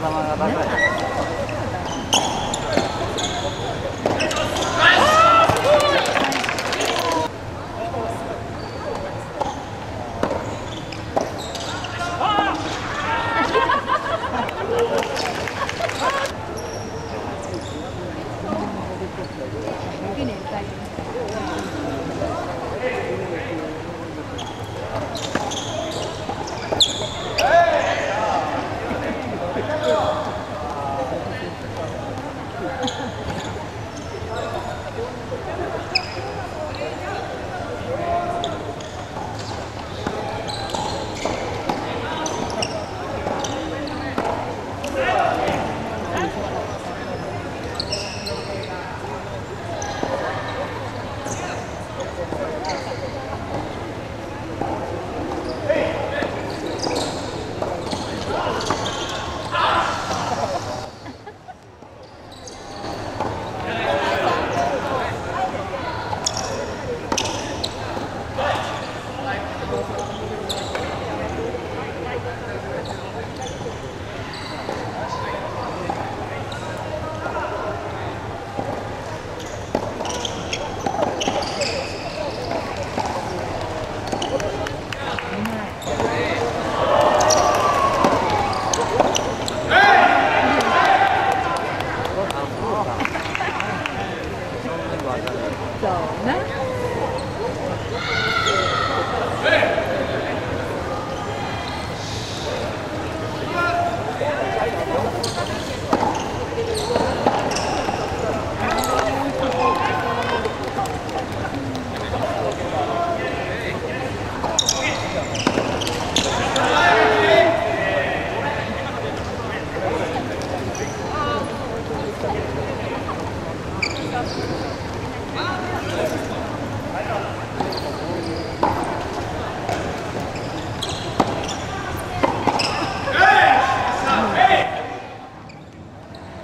咱们来吧。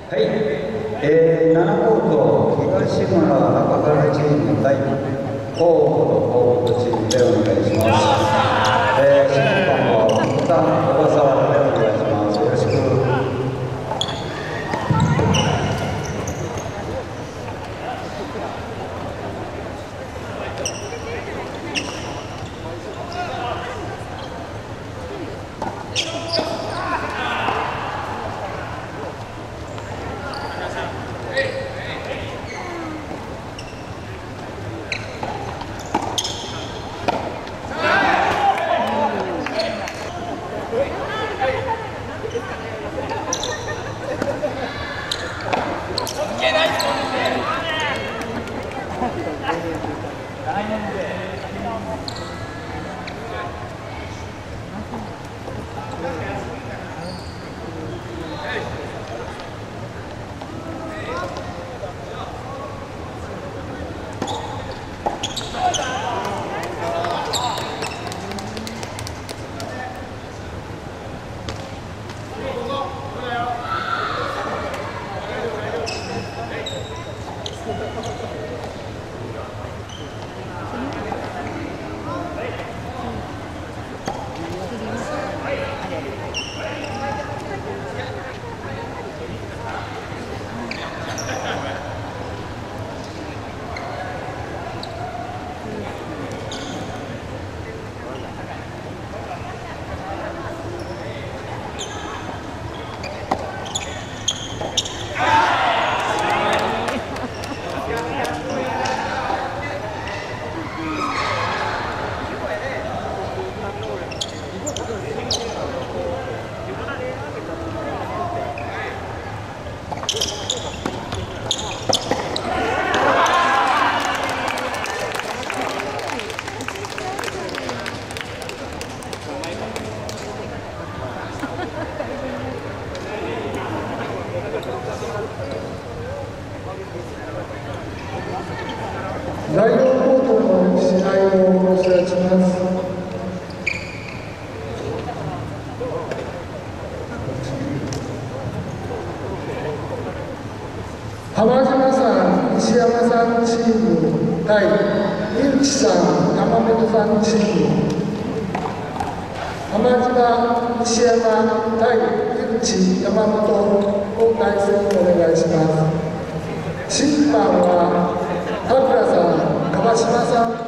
はい、えー、7コート東村赤原チーム対高校と高校チームでお願いします。えー、審判は一旦小笠どうも。ライオンコートの試合をお知らせします。浜島さん、西山さんチーム対井内さん、山本さんチーム。浜島、西山対井内、山本を対戦お願いします。審判は田村さん、川島さん。